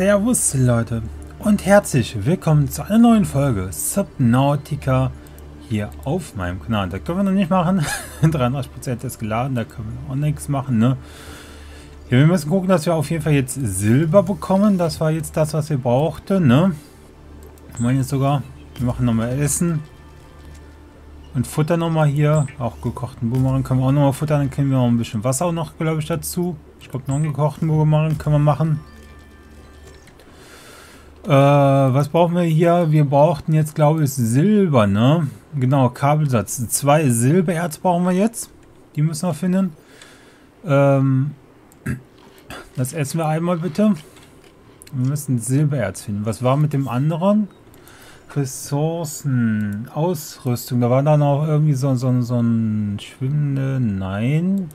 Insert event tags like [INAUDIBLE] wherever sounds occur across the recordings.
Servus Leute und herzlich willkommen zu einer neuen Folge Subnautica hier auf meinem Kanal. Da können wir noch nicht machen. [LAUGHS] 83% ist geladen, da können wir auch nichts machen. Ne? Ja, wir müssen gucken, dass wir auf jeden Fall jetzt Silber bekommen. Das war jetzt das, was wir brauchten. Ne? Wir machen jetzt sogar, wir machen nochmal Essen. Und Futter nochmal hier. Auch gekochten Boomerang können wir auch nochmal futtern. Dann können wir noch ein bisschen Wasser auch noch, glaube ich, dazu. Ich glaube, noch einen gekochten Boomerang können wir machen. Äh, was brauchen wir hier? Wir brauchten jetzt, glaube ich, Silber, ne? Genau, Kabelsatz. Zwei Silbererz brauchen wir jetzt. Die müssen wir finden. Ähm, das essen wir einmal bitte. Wir müssen Silbererz finden. Was war mit dem anderen? Ressourcen, Ausrüstung. Da war dann auch irgendwie so, so, so ein schwimmende. Nein.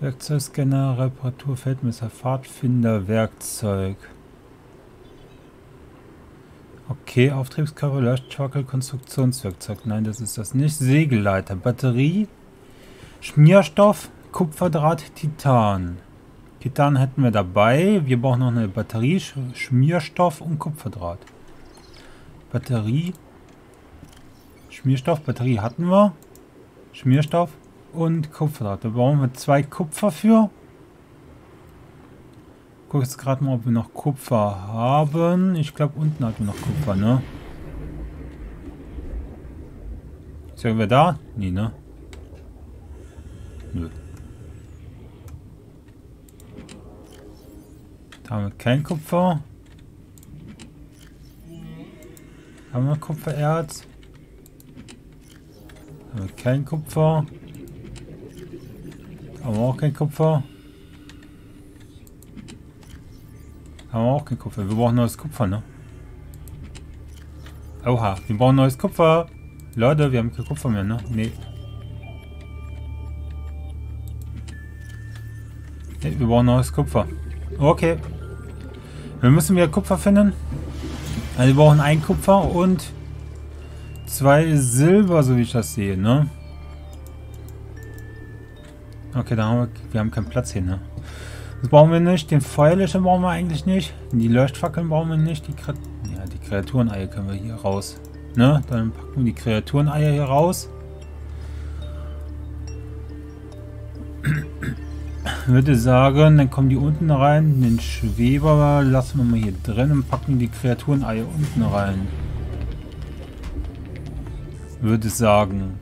Werkzeugscanner, Reparatur, Feldmesser, Pfadfinder, Werkzeug. Okay, Auftriebskörper, Löschschaukel, Konstruktionswerkzeug. Nein, das ist das nicht. Segelleiter, Batterie, Schmierstoff, Kupferdraht, Titan. Titan hätten wir dabei. Wir brauchen noch eine Batterie, Schmierstoff und Kupferdraht. Batterie, Schmierstoff, Batterie hatten wir. Schmierstoff und Kupferdraht. Da brauchen wir zwei Kupfer für. Guck jetzt gerade mal, ob wir noch Kupfer haben. Ich glaube, unten hatten wir noch Kupfer, ne? Ist irgendwer da? Nee, ne? Nö. Da haben wir kein Kupfer. Haben wir Kupfererz? Haben wir kein Kupfer. Haben wir auch kein Kupfer. Haben wir auch kein Kupfer. Wir brauchen neues Kupfer, ne? Oha, wir brauchen neues Kupfer. Leute, wir haben kein Kupfer mehr, ne? Nee. Nee, wir brauchen neues Kupfer. Okay. Wir müssen wieder Kupfer finden. Also wir brauchen ein Kupfer und zwei Silber, so wie ich das sehe, ne? Okay, da haben wir, wir haben keinen Platz hier, ne? Das brauchen wir nicht. Den Feuerlöscher brauchen wir eigentlich nicht. Die Leuchtfackeln brauchen wir nicht. Die, Kre ja, die Kreatureneier können wir hier raus. Ne? Dann packen wir die Kreatureneier hier raus. Ich würde sagen, dann kommen die unten rein. Den Schweber lassen wir mal hier drin und packen die Kreatureneier unten rein. Würde sagen.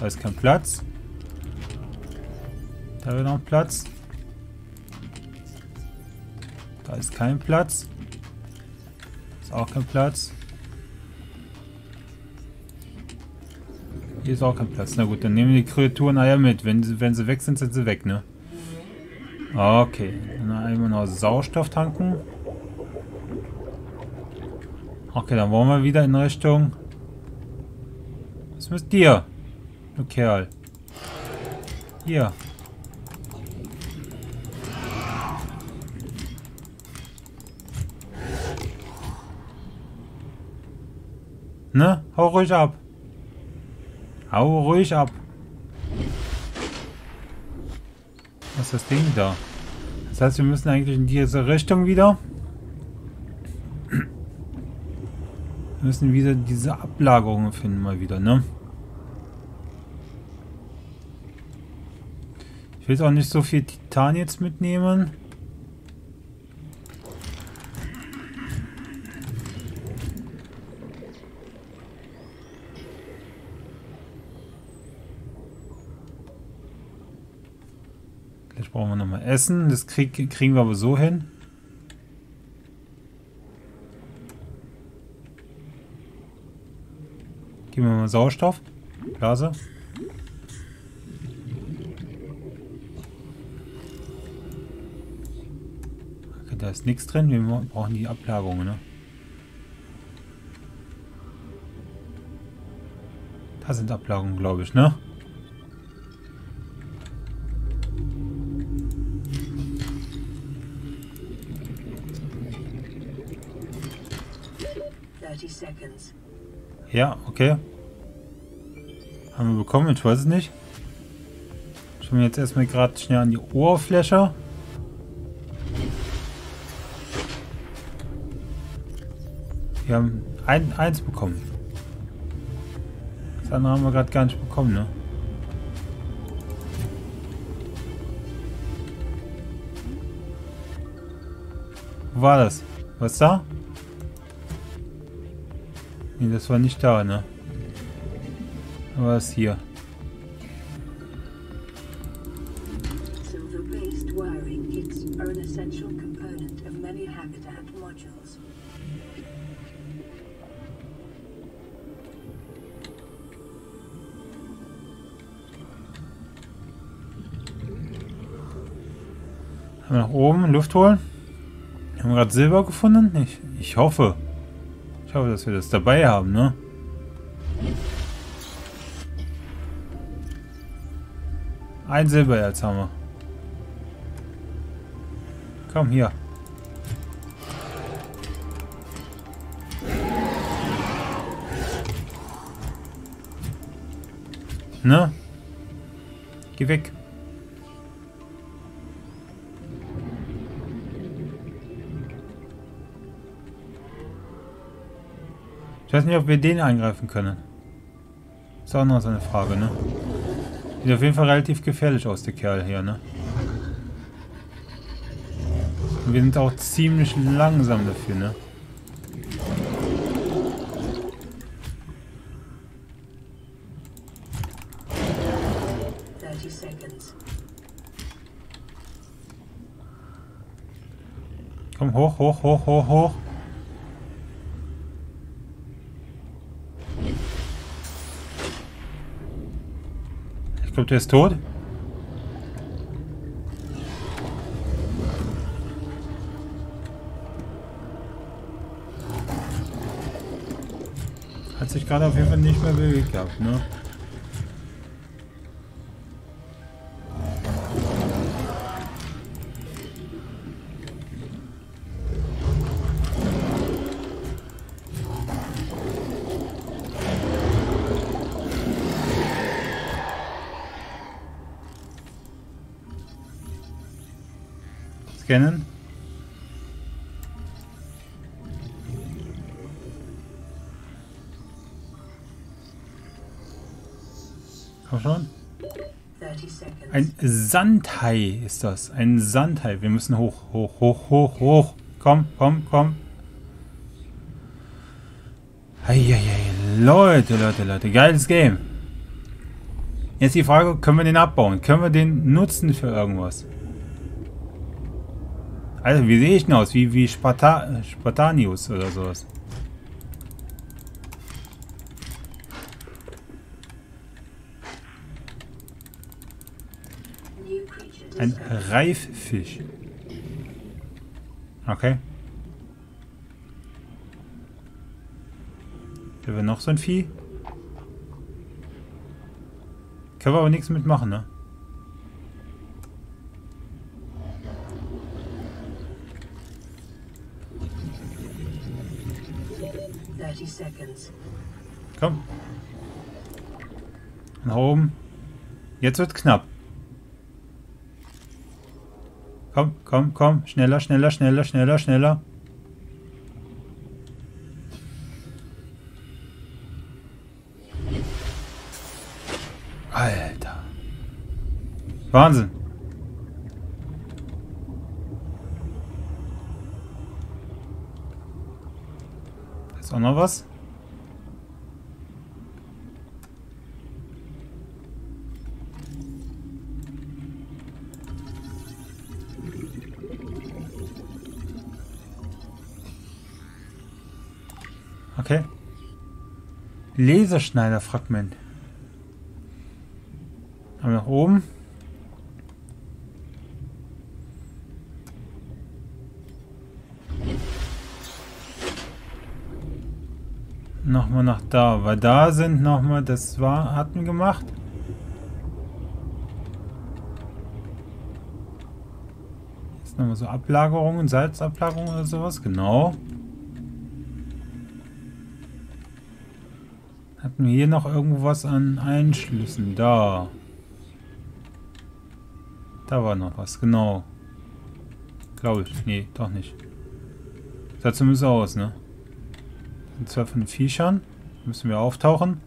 Da ist kein Platz. Da wäre noch Platz. Da ist kein Platz. Ist auch kein Platz. Hier ist auch kein Platz. Na gut, dann nehmen wir die Kreaturen Eier mit. Wenn sie, wenn sie weg sind, sind sie weg, ne? Okay. Dann einmal noch Sauerstoff tanken. Okay, dann wollen wir wieder in Richtung... Was ist mit dir? Du Kerl. Hier. Ne? Hau ruhig ab. Hau ruhig ab. Was ist das Ding da? Das heißt, wir müssen eigentlich in diese Richtung wieder. Wir müssen wieder diese Ablagerungen finden mal wieder, ne? Ich will jetzt auch nicht so viel Titan jetzt mitnehmen. brauchen wir nochmal Essen. Das krieg, kriegen wir aber so hin. Geben wir mal Sauerstoff. Blase. Okay, da ist nichts drin. Wir brauchen die Ablagerungen, ne? Da sind Ablagerungen, glaube ich, ne? Ja, okay. Haben wir bekommen? Ich weiß es nicht. Schauen wir jetzt erstmal gerade schnell an die Ohrfläche. Wir haben ein, eins bekommen. Das andere haben wir gerade gar nicht bekommen, ne? Wo war das? Was da? Nee, das war nicht da, ne? Hier? Modules. Haben wir nach oben Luft holen? Haben wir gerade Silber gefunden? Ich, ich hoffe. Ich hoffe, dass wir das dabei haben, ne? Ein Silbererz haben wir. Komm hier. Ne? Geh weg. Weiß nicht, ob wir den angreifen können. Ist auch noch so eine Frage, ne? Sieht auf jeden Fall relativ gefährlich aus, der Kerl hier, ne? Und wir sind auch ziemlich langsam dafür, ne? Komm, hoch, hoch, hoch, hoch, hoch. Glaube, der ist tot. Hat sich gerade auf jeden Fall nicht mehr bewegt gehabt, ne? Scannen. Komm schon. Ein Sandhai ist das. Ein Sandhai. Wir müssen hoch, hoch, hoch, hoch, hoch. Komm, komm, komm. Eieiei. Leute, Leute, Leute. Geiles Game. Jetzt die Frage, können wir den abbauen? Können wir den nutzen für irgendwas? Also, wie sehe ich denn aus? Wie, wie Sparta Spartanius oder sowas. Ein. Reiffisch. Okay. Da wäre noch so ein Vieh. Können wir aber nichts mitmachen, ne? Thirty seconds. Komm. Nach oben. Jetzt wird knapp. Komm, komm, komm. Schneller, schneller, schneller, schneller, schneller. Alter. Wahnsinn. Ist auch noch was? Okay. Laserschneiderfragment. Haben wir nach oben. Nochmal nach da, weil da sind nochmal, das war, hatten gemacht. Jetzt nochmal so Ablagerungen, Salzablagerungen oder sowas, genau. Hatten wir hier noch irgendwo was an Einschlüssen? Da. Da war noch was, genau. Glaube ich. Nee, doch nicht. Sah zumindest aus, ne? Und zwar von den Viechern. Müssen wir auftauchen.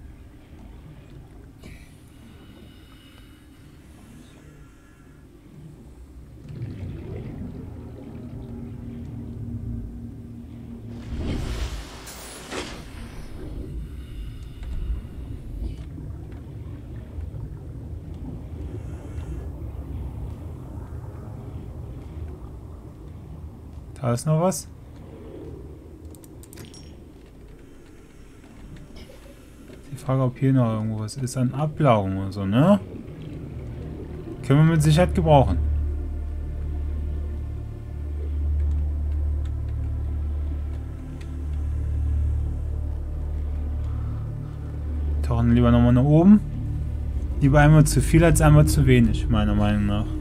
Da ist noch was. Frage, ob hier noch irgendwo was ist an Ablagerung oder so, ne? Können wir mit Sicherheit gebrauchen. Tauchen lieber nochmal nach oben. Lieber einmal zu viel als einmal zu wenig, meiner Meinung nach.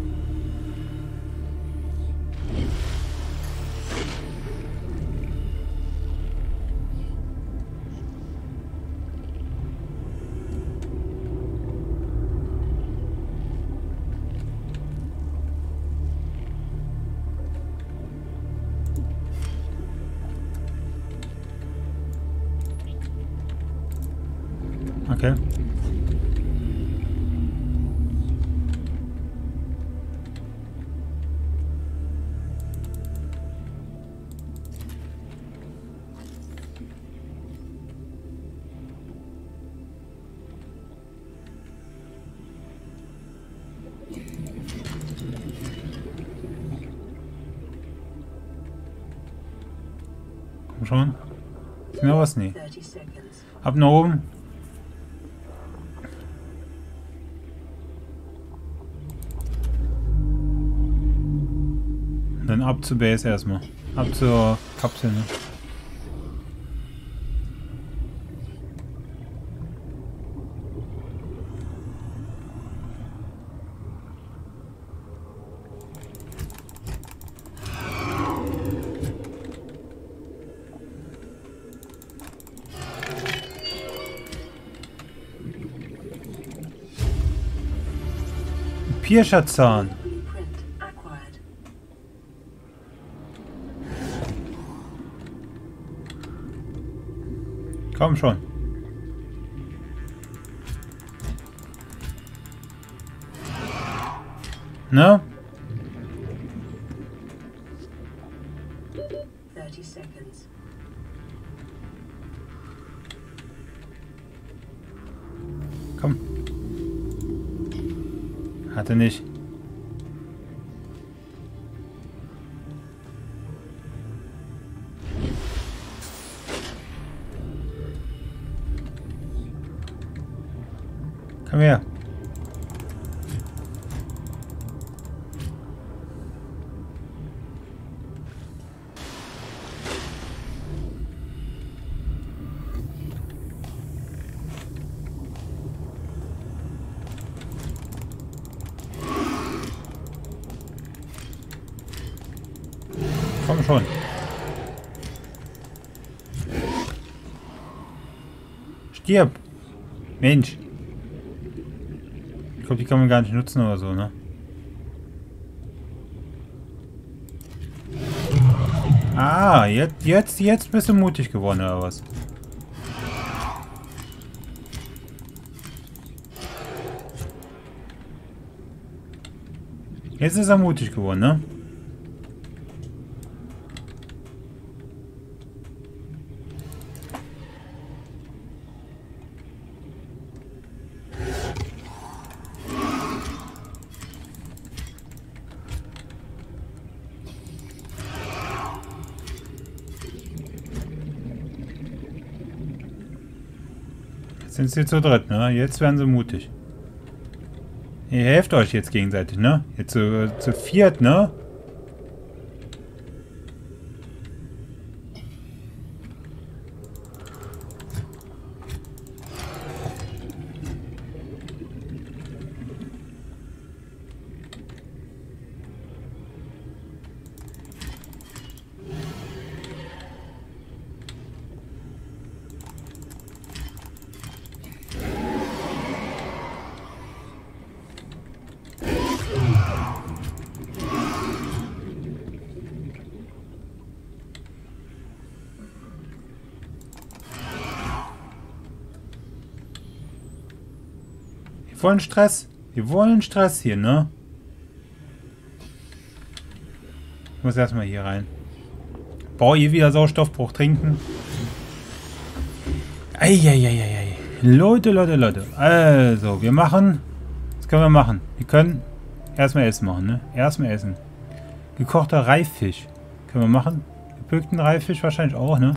Okay. Komm schon. Ist mir was? Nee. 30 seconds. Ab nach oben. Ab zur Base erstmal. Ab zur Kapsel, ne? Pirscher-Zahn. Komm schon. Ne? 30 seconds. Komm. Hatte nicht. Komm her. Komm schon. Stirb. Mensch. Kann man gar nicht nutzen oder so, ne? Ah, jetzt, jetzt, jetzt bist du mutig geworden, oder was? Jetzt ist er mutig geworden, ne? Sind sie zu dritt, ne? Jetzt werden sie mutig. Ihr helft euch jetzt gegenseitig, ne? Jetzt zu, zu viert, ne? Wollen Stress. Wir wollen Stress hier, ne? Ich muss erstmal hier rein. Boah, hier wieder Sauerstoffbruch trinken. Eieieiei. Leute, Leute, Leute. Also, wir machen... Was können wir machen? Wir können erstmal Essen machen, ne? Erstmal Essen. Gekochter Reiffisch. Können wir machen. Gebückten Reiffisch wahrscheinlich auch, ne?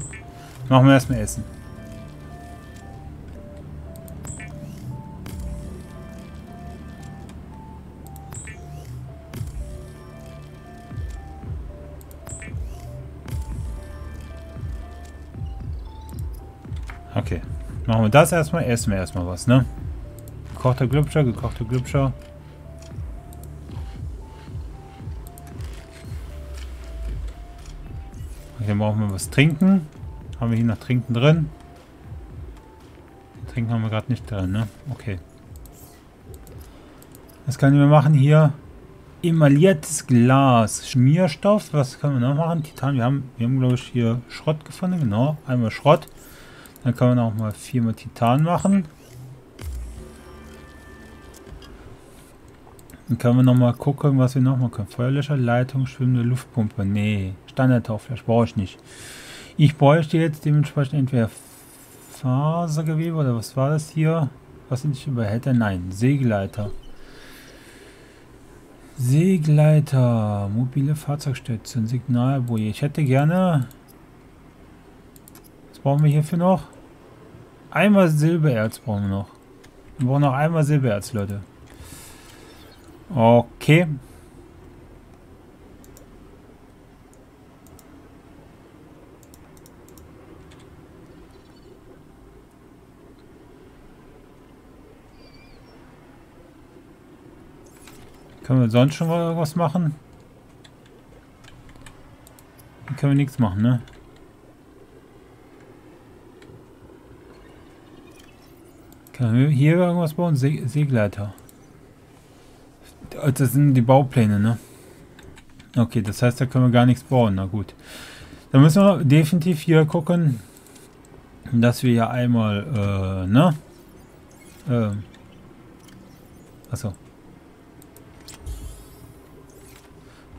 Machen wir erstmal Essen. Okay. Machen wir das erstmal, essen wir erstmal was, ne? Gekochter Glubscher, gekochter Glubscher. Dann brauchen wir was trinken. Haben wir hier noch Trinken drin? Trinken haben wir gerade nicht drin, ne? Okay. Was können wir machen hier? Emailliertes Glas. Schmierstoff. Was können wir noch machen? Titan. Wir haben, wir haben glaube ich, hier Schrott gefunden. Genau. Einmal Schrott. Dann kann man auch mal viermal Titan machen. Dann können wir noch mal gucken, was wir noch mal können. Feuerlöscher, Leitung, schwimmende Luftpumpe. Nee, Standard-Tauchfleisch brauche ich nicht. Ich bräuchte jetzt dementsprechend entweder Fasergewebe oder was war das hier? Was sind ich Behälter? Nein, Seegleiter. Seegleiter, mobile Fahrzeugstützen, Signalboje. Ich hätte gerne was brauchen wir hierfür noch? Einmal Silbererz brauchen wir noch. Wir brauchen noch einmal Silbererz, Leute. Okay. Können wir sonst schon mal irgendwas machen? Dann können wir nichts machen, ne? Wir hier irgendwas bauen? Se Seegleiter. Das sind die Baupläne, ne? Okay, das heißt, da können wir gar nichts bauen. Na gut. Dann müssen wir definitiv hier gucken, dass wir ja einmal, äh, ne? Äh, achso.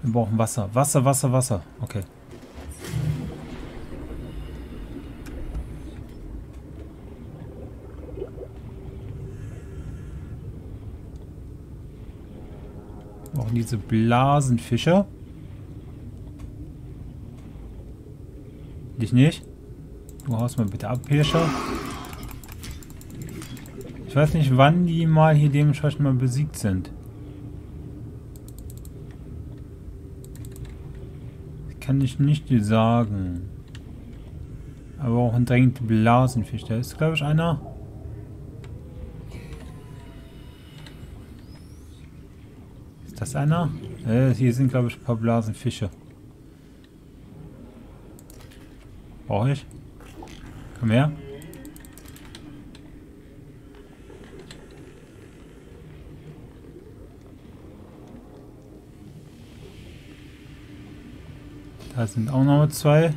Wir brauchen Wasser. Wasser, Wasser, Wasser. Okay. Brauchen diese Blasenfische. Dich nicht? Du haust mal bitte ab, Hirscher. Ich weiß nicht, wann die mal hier dementsprechend mal besiegt sind. kann ich nicht sagen. Aber auch ein drängend Blasenfisch. Da ist, glaube ich, einer. Das einer? Äh, hier sind, glaube ich, ein paar Blasenfische. Brauche ich? Komm her. Da sind auch noch zwei.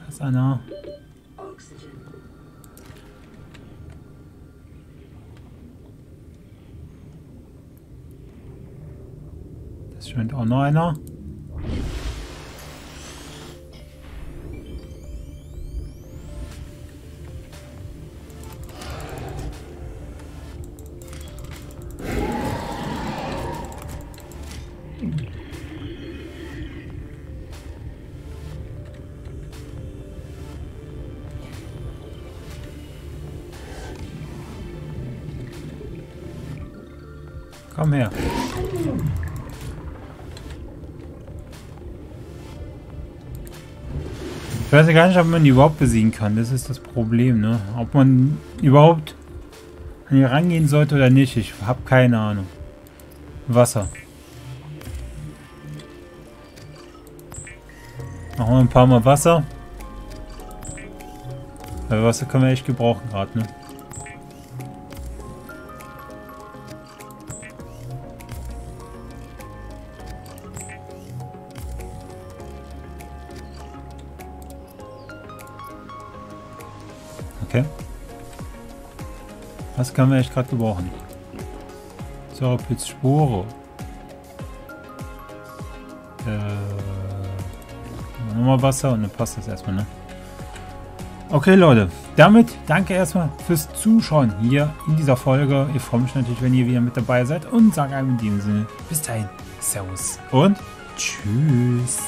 Da ist einer. Scheint auch noch einer. Komm her. Weiß ja gar nicht, ob man die überhaupt besiegen kann. Das ist das Problem, ne? Ob man überhaupt an die rangehen sollte oder nicht. Ich habe keine Ahnung. Wasser. Machen wir ein paar Mal Wasser. Weil Wasser können wir echt gebrauchen gerade, ne? Was können wir echt gerade gebrauchen? Säurepilz Spore. Äh, nochmal Wasser und dann passt das erstmal, ne? Okay, Leute. Damit danke erstmal fürs Zuschauen hier in dieser Folge. Ich freue mich natürlich, wenn ihr wieder mit dabei seid und sage einem in diesem Sinne bis dahin. Servus und tschüss.